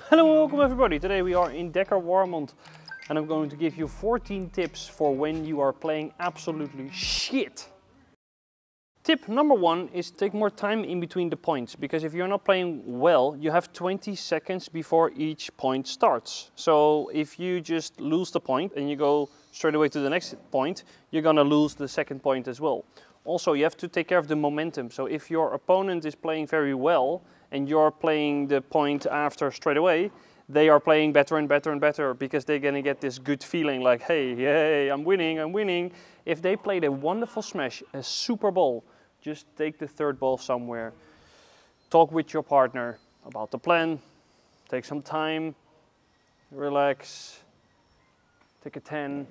Hello and welcome everybody. Today we are in Decker Warmond and I'm going to give you 14 tips for when you are playing absolutely shit. Tip number one is take more time in between the points because if you're not playing well, you have 20 seconds before each point starts. So if you just lose the point and you go straight away to the next point, you're gonna lose the second point as well. Also, you have to take care of the momentum. So if your opponent is playing very well and you're playing the point after straight away, they are playing better and better and better because they're gonna get this good feeling like, hey, yay, I'm winning, I'm winning. If they played a wonderful smash, a super ball, just take the third ball somewhere. Talk with your partner about the plan. Take some time, relax, take a 10,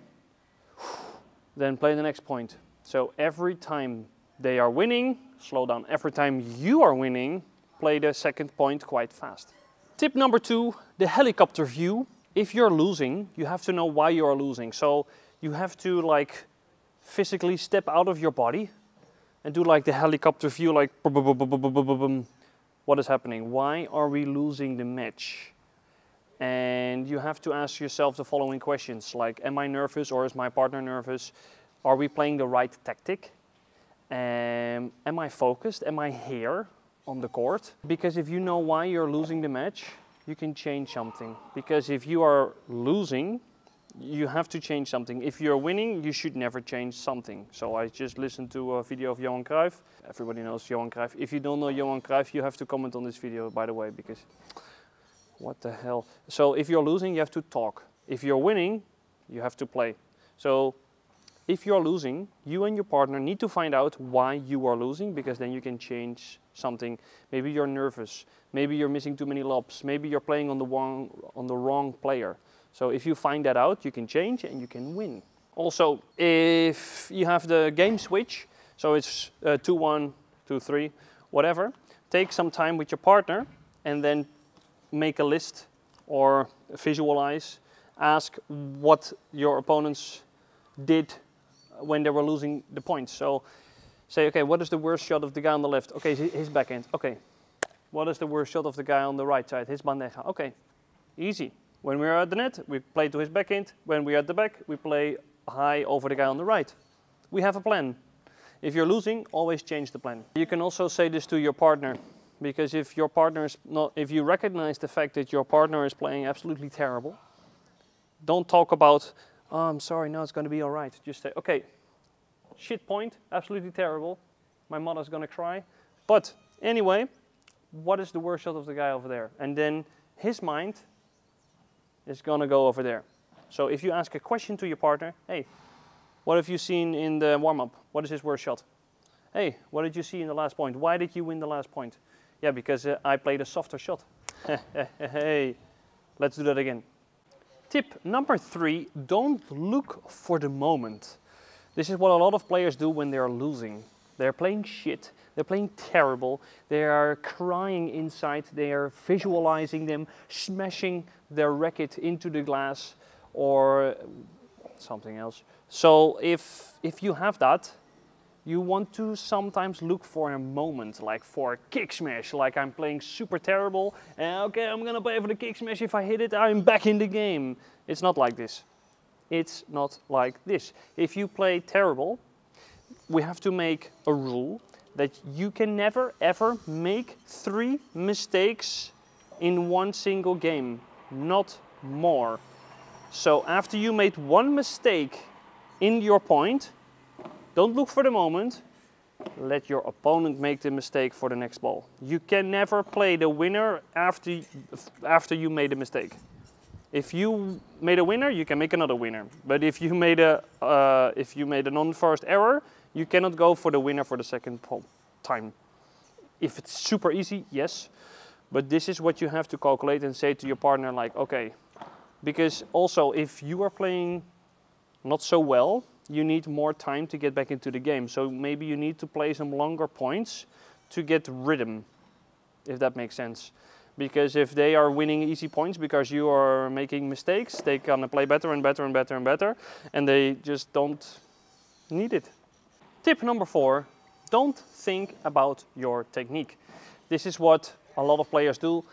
then play the next point. So every time they are winning, slow down. Every time you are winning, play the second point quite fast. Tip number two, the helicopter view. If you're losing, you have to know why you are losing. So you have to like physically step out of your body and do like the helicopter view, like what is happening? Why are we losing the match? And you have to ask yourself the following questions, like, am I nervous or is my partner nervous? Are we playing the right tactic? Um, am I focused? Am I here on the court? Because if you know why you're losing the match, you can change something. Because if you are losing, you have to change something. If you're winning, you should never change something. So I just listened to a video of Johan Cruyff. Everybody knows Johan Cruyff. If you don't know Johan Cruyff, you have to comment on this video, by the way, because what the hell. So if you're losing, you have to talk. If you're winning, you have to play. So if you're losing, you and your partner need to find out why you are losing, because then you can change something. Maybe you're nervous. Maybe you're missing too many lobs. Maybe you're playing on the wrong, on the wrong player. So if you find that out, you can change and you can win. Also, if you have the game switch, so it's 2-1, uh, 2-3, whatever, take some time with your partner and then make a list or visualize, ask what your opponents did when they were losing the points. So say, okay, what is the worst shot of the guy on the left? Okay, his backhand. Okay. What is the worst shot of the guy on the right side? His bandeja. Okay, easy. When we are at the net, we play to his backhand. When we are at the back, we play high over the guy on the right. We have a plan. If you're losing, always change the plan. You can also say this to your partner, because if your partner is not, if you recognize the fact that your partner is playing absolutely terrible, don't talk about, oh, I'm sorry, now it's going to be all right. Just say, okay, shit point, absolutely terrible. My mother's going to cry. But anyway, what is the worst shot of the guy over there? And then his mind is going to go over there. So if you ask a question to your partner, hey, what have you seen in the warm-up? What is his worst shot? Hey, what did you see in the last point? Why did you win the last point? Yeah, because uh, I played a softer shot. hey, let's do that again. Tip number three, don't look for the moment. This is what a lot of players do when they're losing. They're playing shit, they're playing terrible, they are crying inside, they are visualizing them, smashing their racket into the glass or something else. So if, if you have that, you want to sometimes look for a moment, like for a kick smash, like I'm playing super terrible, and okay, I'm gonna play for the kick smash, if I hit it, I'm back in the game. It's not like this. It's not like this. If you play terrible, we have to make a rule that you can never ever make three mistakes in one single game, not more. So after you made one mistake in your point, don't look for the moment, let your opponent make the mistake for the next ball. You can never play the winner after, after you made a mistake. If you made a winner, you can make another winner. But if you made a, uh, if you made a non-forced error, you cannot go for the winner for the second time. If it's super easy, yes. But this is what you have to calculate and say to your partner like, okay, because also if you are playing not so well, you need more time to get back into the game. So maybe you need to play some longer points to get rhythm, if that makes sense. Because if they are winning easy points because you are making mistakes, they gonna play better and better and better and better, and they just don't need it. Tip number four, don't think about your technique. This is what a lot of players do.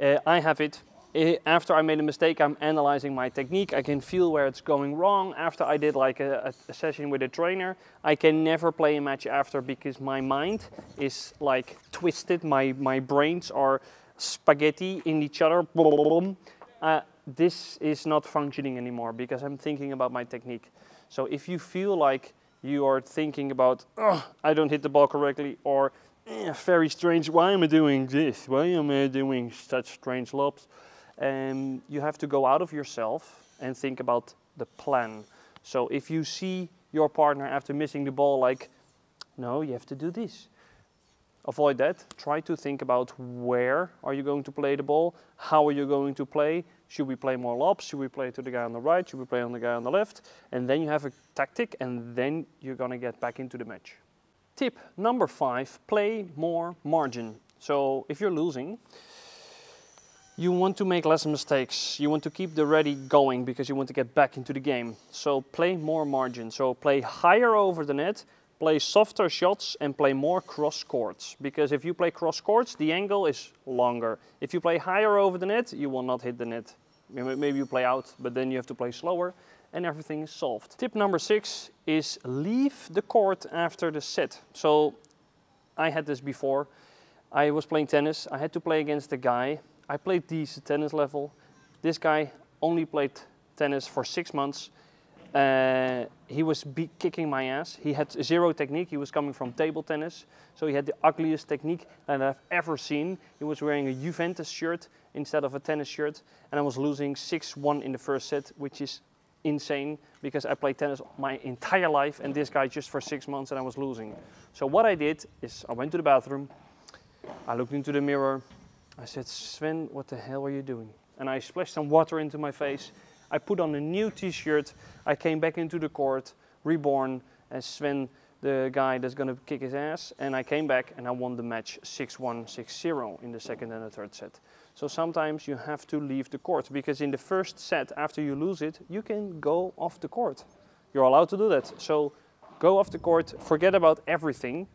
Uh, I have it. After I made a mistake, I'm analyzing my technique. I can feel where it's going wrong. After I did like a, a, session with a trainer, I can never play a match after because my mind is like twisted. My, my brains are spaghetti in each other. Uh, this is not functioning anymore because I'm thinking about my technique. So if you feel like you are thinking about, oh, I don't hit the ball correctly, or eh, very strange, why am I doing this? Why am I doing such strange lobs? And you have to go out of yourself and think about the plan. So if you see your partner after missing the ball like, no, you have to do this. Avoid that. Try to think about where are you going to play the ball? How are you going to play? Should we play more lobs? Should we play to the guy on the right? Should we play on the guy on the left? And then you have a tactic and then you're gonna get back into the match. Tip number five, play more margin. So if you're losing, you want to make less mistakes. You want to keep the ready going because you want to get back into the game. So play more margin. So play higher over the net, play softer shots and play more cross courts. Because if you play cross courts, the angle is longer. If you play higher over the net, you will not hit the net. Maybe you play out, but then you have to play slower and everything is solved. Tip number six is leave the court after the set. So I had this before. I was playing tennis. I had to play against a guy. I played decent tennis level. This guy only played tennis for six months. Uh, he was kicking my ass. He had zero technique. He was coming from table tennis. So he had the ugliest technique that I've ever seen. He was wearing a Juventus shirt instead of a tennis shirt. And I was losing 6-1 in the first set, which is insane because I played tennis my entire life and this guy just for six months and I was losing. So what I did is I went to the bathroom, I looked into the mirror, I said, Sven, what the hell are you doing? And I splashed some water into my face. I put on a new t-shirt, I came back into the court, reborn as Sven the guy that's going to kick his ass. And I came back and I won the match 6-1, 6-0 in the second and the third set. So sometimes you have to leave the court because in the first set, after you lose it, you can go off the court. You're allowed to do that. So go off the court, forget about everything,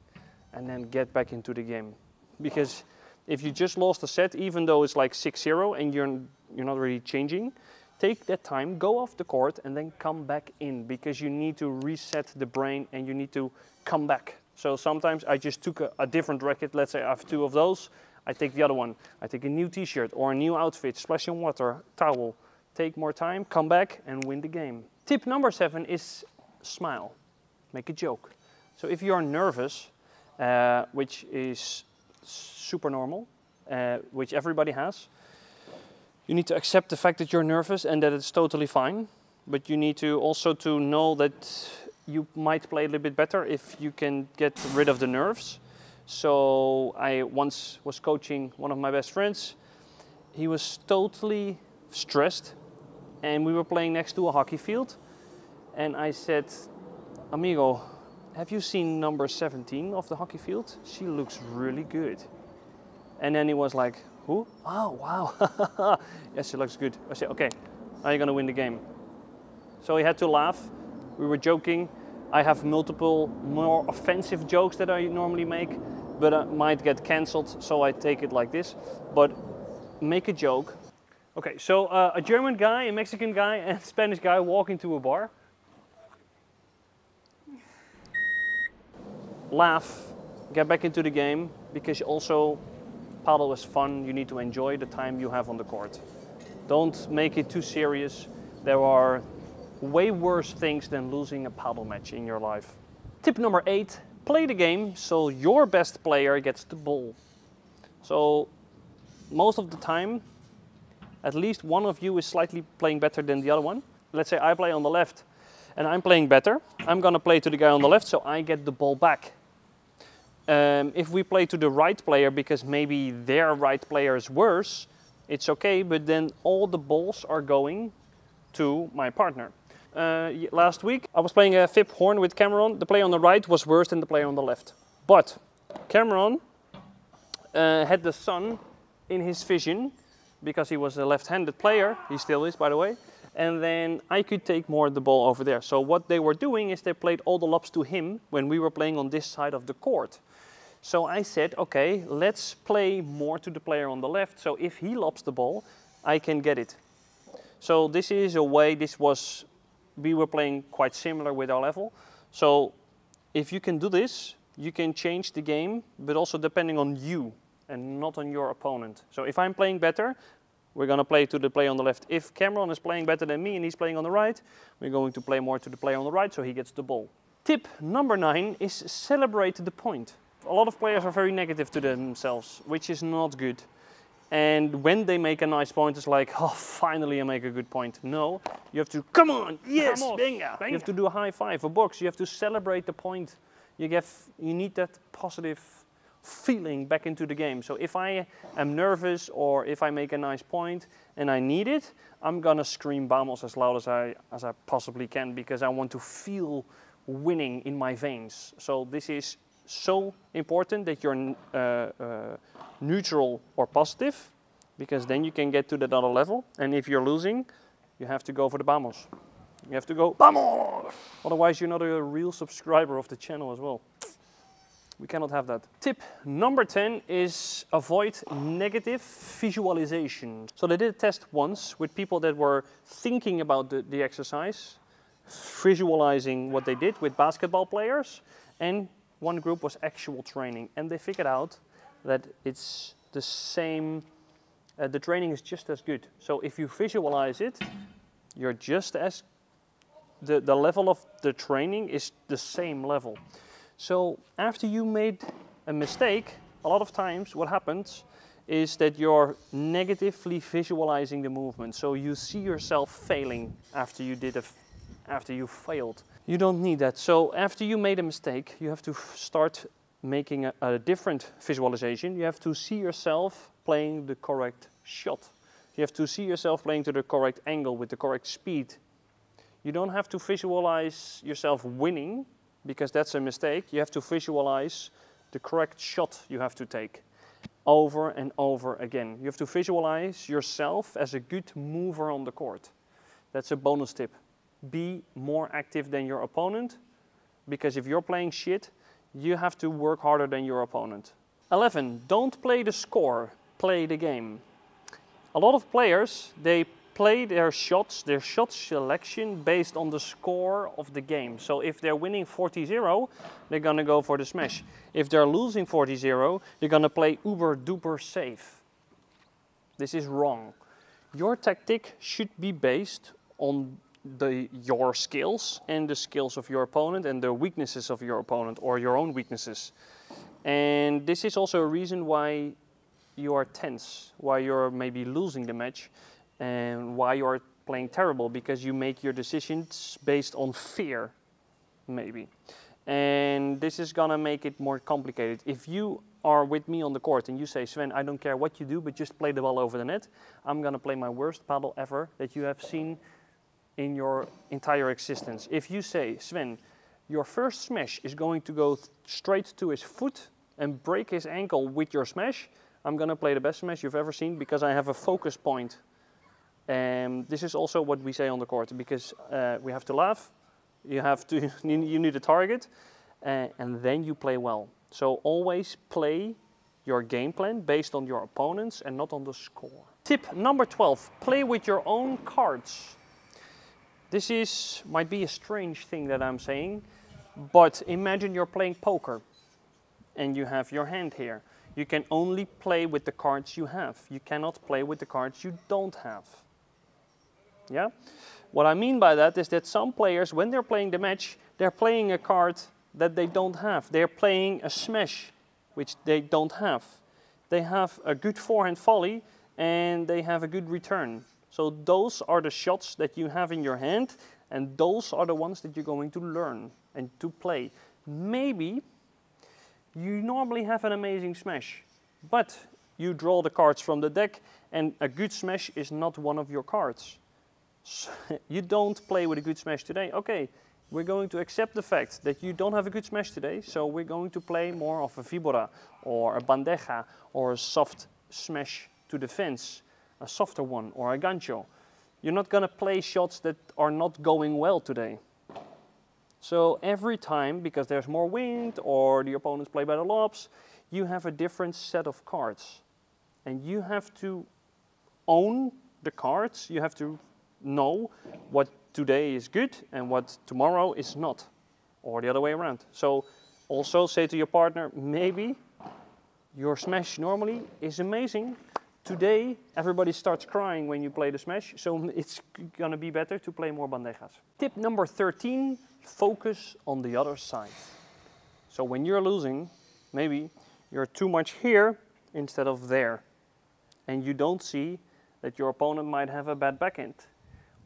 and then get back into the game. Because if you just lost a set, even though it's like 6-0 and you're, you're not really changing, take that time, go off the court and then come back in because you need to reset the brain and you need to come back. So sometimes I just took a, a different racket, let's say I have two of those, I take the other one. I take a new t-shirt or a new outfit, splash in water, towel. Take more time, come back and win the game. Tip number seven is smile. Make a joke. So if you're nervous, uh, which is super normal, uh, which everybody has, you need to accept the fact that you're nervous and that it's totally fine. But you need to also to know that you might play a little bit better if you can get rid of the nerves. So I once was coaching one of my best friends. He was totally stressed and we were playing next to a hockey field. And I said, amigo, have you seen number 17 of the hockey field? She looks really good. And then he was like, who? Oh, wow. yes, she looks good. I said, okay, now you're going to win the game. So he had to laugh. We were joking. I have multiple more offensive jokes that I normally make, but I might get cancelled, so I take it like this. But make a joke. Okay, so uh, a German guy, a Mexican guy, and Spanish guy walk into a bar. Laugh, get back into the game, because also padel is fun. You need to enjoy the time you have on the court. Don't make it too serious. There are way worse things than losing a padel match in your life. Tip number eight, play the game so your best player gets the ball. So most of the time, at least one of you is slightly playing better than the other one. Let's say I play on the left and I'm playing better. I'm gonna play to the guy on the left so I get the ball back. Um, if we play to the right player because maybe their right player is worse, it's okay, but then all the balls are going to my partner. Uh, last week I was playing a FIP horn with Cameron. The player on the right was worse than the player on the left. But Cameron uh, had the sun in his vision because he was a left-handed player. He still is, by the way. And then I could take more of the ball over there. So what they were doing is they played all the lobs to him when we were playing on this side of the court. So I said, okay, let's play more to the player on the left. So if he lobs the ball, I can get it. So this is a way, this was, we were playing quite similar with our level. So if you can do this, you can change the game, but also depending on you and not on your opponent. So if I'm playing better, we're going to play to the player on the left. If Cameron is playing better than me and he's playing on the right, we're going to play more to the player on the right so he gets the ball. Tip number nine is celebrate the point. A lot of players are very negative to themselves, which is not good. And when they make a nice point, it's like, oh, finally I make a good point. No, you have to, come on, yes, Vamos. You have to do a high five, a box. You have to celebrate the point. You, get, you need that positive feeling back into the game. So if I am nervous or if I make a nice point and I need it, I'm gonna scream vamos as loud as I, as I possibly can because I want to feel winning in my veins. So this is so important that you're uh, uh, neutral or positive because then you can get to that other level. And if you're losing, you have to go for the vamos. You have to go vamos. Otherwise, you're not a real subscriber of the channel as well. We cannot have that. Tip number 10 is avoid negative visualization. So they did a test once with people that were thinking about the, the exercise, visualizing what they did with basketball players, and one group was actual training. And they figured out that it's the same, uh, the training is just as good. So if you visualize it, you're just as, the, the level of the training is the same level. So after you made a mistake, a lot of times what happens is that you're negatively visualizing the movement. So you see yourself failing after you did a after you failed. You don't need that. So after you made a mistake, you have to start making a, a different visualization. You have to see yourself playing the correct shot. You have to see yourself playing to the correct angle with the correct speed. You don't have to visualize yourself winning because that's a mistake. You have to visualize the correct shot you have to take over and over again. You have to visualize yourself as a good mover on the court. That's a bonus tip. Be more active than your opponent because if you're playing shit, you have to work harder than your opponent. 11. Don't play the score, play the game. A lot of players, they play their shots, their shot selection based on the score of the game. So if they're winning 40-0, they're gonna go for the smash. If they're losing 40-0, they're gonna play uber duper safe. This is wrong. Your tactic should be based on the, your skills and the skills of your opponent and the weaknesses of your opponent or your own weaknesses. And this is also a reason why you are tense, why you're maybe losing the match, and why you're playing terrible because you make your decisions based on fear, maybe. And this is gonna make it more complicated. If you are with me on the court and you say, Sven, I don't care what you do, but just play the ball over the net, I'm gonna play my worst padel ever that you have seen in your entire existence. If you say, Sven, your first smash is going to go straight to his foot and break his ankle with your smash, I'm gonna play the best smash you've ever seen because I have a focus point. And this is also what we say on the court because uh, we have to laugh, you have to, you need a target, uh, and then you play well. So always play your game plan based on your opponents and not on the score. Tip number 12, play with your own cards. This is might be a strange thing that I'm saying, but imagine you're playing poker and you have your hand here. You can only play with the cards you have. You cannot play with the cards you don't have. Yeah? What I mean by that is that some players, when they're playing the match, they're playing a card that they don't have. They're playing a smash, which they don't have. They have a good forehand volley and they have a good return. So those are the shots that you have in your hand, and those are the ones that you're going to learn and to play. Maybe you normally have an amazing smash, but you draw the cards from the deck, and a good smash is not one of your cards. You don't play with a good smash today. Okay, we're going to accept the fact that you don't have a good smash today, so we're going to play more of a vibora or a bandeja or a soft smash to the fence, a softer one or a gancho. You're not going to play shots that are not going well today. So every time, because there's more wind or the opponents play better lobs, you have a different set of cards. And you have to own the cards, you have to know what today is good and what tomorrow is not, or the other way around. So also say to your partner, maybe your smash normally is amazing. Today, everybody starts crying when you play the smash, so it's gonna be better to play more bandejas. Tip number 13, focus on the other side. So when you're losing, maybe you're too much here instead of there. And you don't see that your opponent might have a bad backhand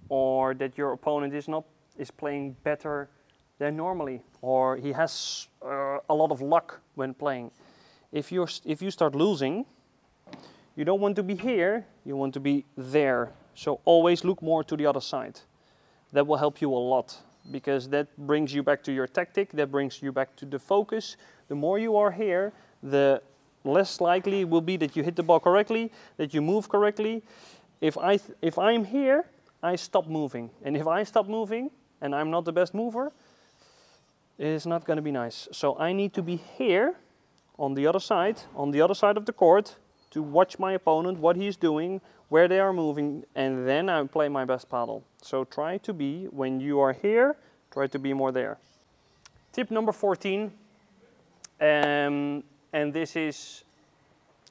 or that your opponent is not is playing better than normally or he has uh, a lot of luck when playing. If you if you start losing, you don't want to be here, you want to be there. So always look more to the other side. That will help you a lot because that brings you back to your tactic, that brings you back to the focus. The more you are here, the less likely will be that you hit the ball correctly, that you move correctly. If, I if I'm here, I stop moving. And if I stop moving and I'm not the best mover, it's not going to be nice. So I need to be here on the other side, on the other side of the court, to watch my opponent, what he's doing, where they are moving, and then I play my best padel. So try to be, when you are here, try to be more there. Tip number 14, um, and this is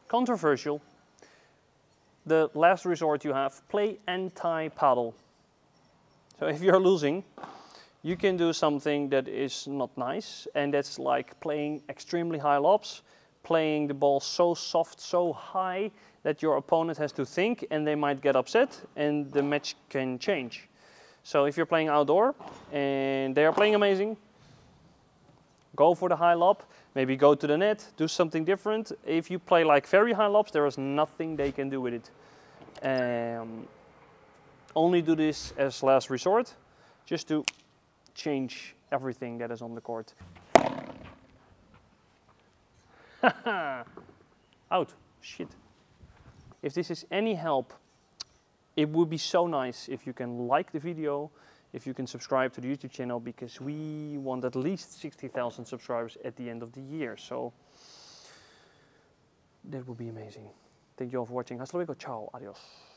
controversial. The last resort you have, play anti-padel. So if you're losing, you can do something that is not nice, and that's like playing extremely high lobs, playing the ball so soft, so high, that your opponent has to think and they might get upset and the match can change. So if you're playing outdoor and they are playing amazing, go for the high lob, maybe go to the net, do something different. If you play like very high lobs, there is nothing they can do with it. Um, only do this as last resort, just to change everything that is on the court. Out, shit. If this is any help, it would be so nice if you can like the video, if you can subscribe to the YouTube channel because we want at least 60,000 subscribers at the end of the year. So that would be amazing. Thank you all for watching. Hasta luego. Ciao. Adios.